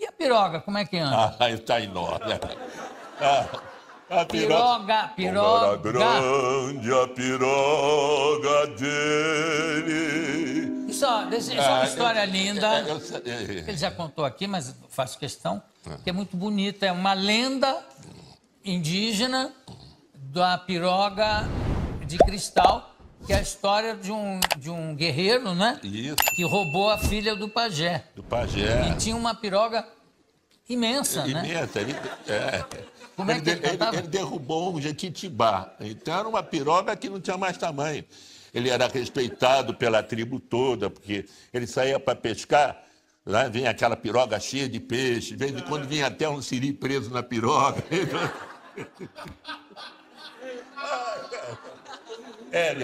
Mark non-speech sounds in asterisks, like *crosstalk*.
E a piroga, como é que anda? Ah, está enorme. Ah, a Piroga, era piroga. grande a piroga dele. Isso, isso é uma Ah, história eu- linda. eu- eu- eu- Ele já contou aqui, mas faço questão, que é muito bonita. É uma lenda indígena da piroga de cristal, que é a história de um, de um guerreiro, né? Isso, Que roubou a filha do pajé. do pajé. E tinha uma piroga imensa, né? Imensa, ele, é. Como é que ele cantava? ele derrubou um jequitibá. Então era uma piroga que não tinha mais tamanho. Ele era respeitado pela tribo toda, porque ele saía para pescar, lá vinha aquela piroga cheia de peixe, de vez em quando vinha até um siri preso na piroga. *laughs* É,